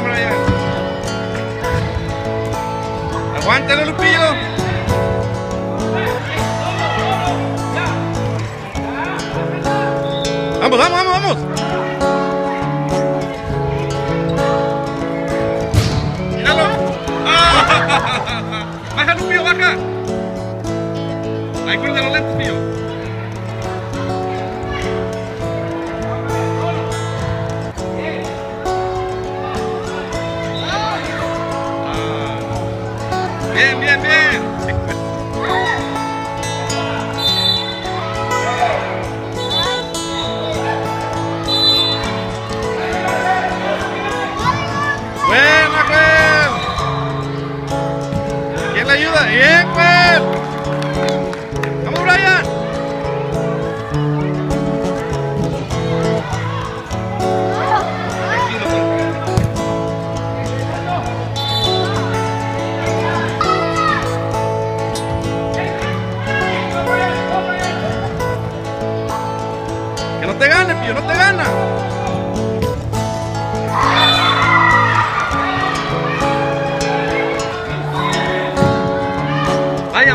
Bien, Brian. Aguántalo, Lupillo. Vamos, vamos, vamos, vamos. Míralo. ¡Ah! Baja, Lupillo, baja. Ahí cuida 变变变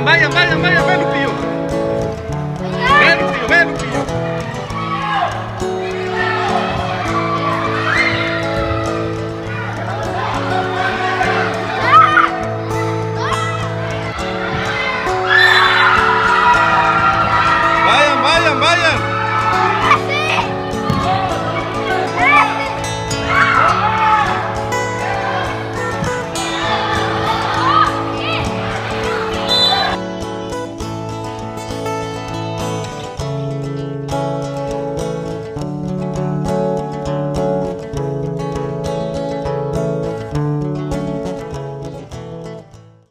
慢一点慢一点慢